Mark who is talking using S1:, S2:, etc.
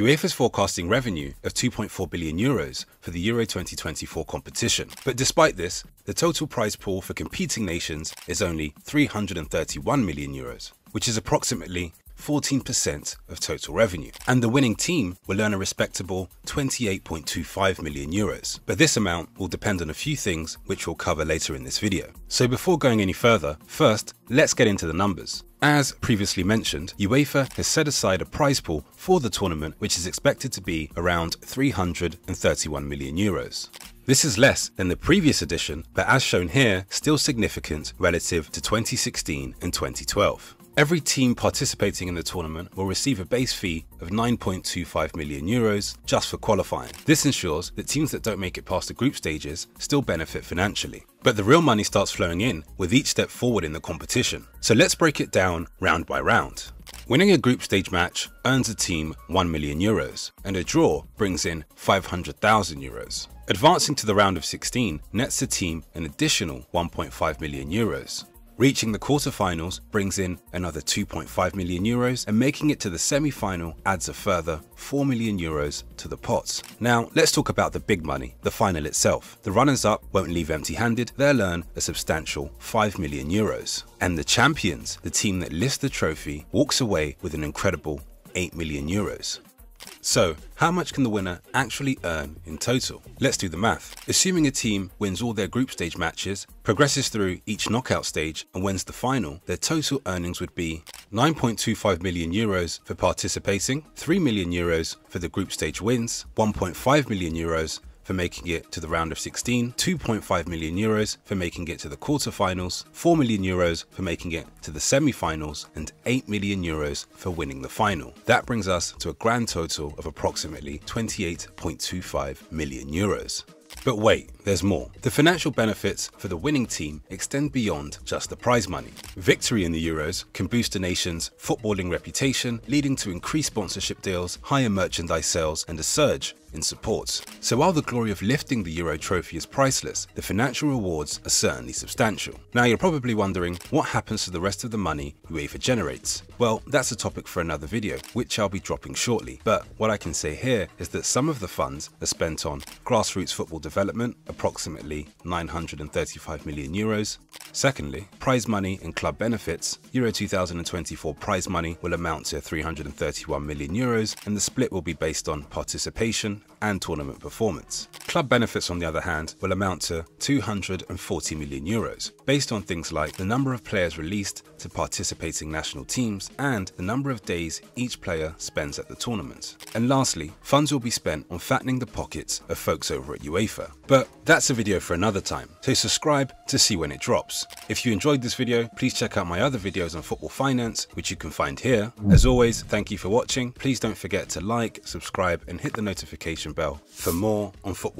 S1: UEFA is forecasting revenue of 2.4 billion euros for the Euro 2024 competition. But despite this, the total prize pool for competing nations is only 331 million euros, which is approximately 14% of total revenue. And the winning team will earn a respectable 28.25 million euros. But this amount will depend on a few things which we'll cover later in this video. So before going any further, first, let's get into the numbers. As previously mentioned, UEFA has set aside a prize pool for the tournament which is expected to be around 331 million euros. This is less than the previous edition, but as shown here, still significant relative to 2016 and 2012. Every team participating in the tournament will receive a base fee of 9.25 million euros just for qualifying. This ensures that teams that don't make it past the group stages still benefit financially. But the real money starts flowing in with each step forward in the competition. So let's break it down round by round. Winning a group stage match earns a team 1 million euros, and a draw brings in 500,000 euros. Advancing to the round of 16 nets the team an additional 1.5 million euros. Reaching the quarterfinals brings in another 2.5 million euros and making it to the semi-final adds a further 4 million euros to the pots. Now let's talk about the big money, the final itself. The runners-up won't leave empty-handed, they'll earn a substantial 5 million euros. And the champions, the team that lifts the trophy, walks away with an incredible 8 million euros. So, how much can the winner actually earn in total? Let's do the math. Assuming a team wins all their group stage matches, progresses through each knockout stage, and wins the final, their total earnings would be 9.25 million euros for participating, 3 million euros for the group stage wins, 1.5 million euros for making it to the round of 16, 2.5 million euros for making it to the quarterfinals, 4 million euros for making it to the semi-finals, and 8 million euros for winning the final. That brings us to a grand total of approximately 28.25 million euros. But wait, there's more. The financial benefits for the winning team extend beyond just the prize money. Victory in the Euros can boost a nation's footballing reputation, leading to increased sponsorship deals, higher merchandise sales, and a surge in supports. So while the glory of lifting the Euro trophy is priceless, the financial rewards are certainly substantial. Now you're probably wondering what happens to the rest of the money UEFA generates. Well, that's a topic for another video, which I'll be dropping shortly. But what I can say here is that some of the funds are spent on grassroots football development, approximately 935 million euros. Secondly, prize money and club benefits. Euro 2024 prize money will amount to 331 million euros, and the split will be based on participation and tournament performance. Club benefits, on the other hand, will amount to 240 million euros, based on things like the number of players released to participating national teams and the number of days each player spends at the tournament. And lastly, funds will be spent on fattening the pockets of folks over at UEFA. But that's a video for another time, so subscribe to see when it drops. If you enjoyed this video, please check out my other videos on football finance, which you can find here. As always, thank you for watching. Please don't forget to like, subscribe, and hit the notification bell for more on football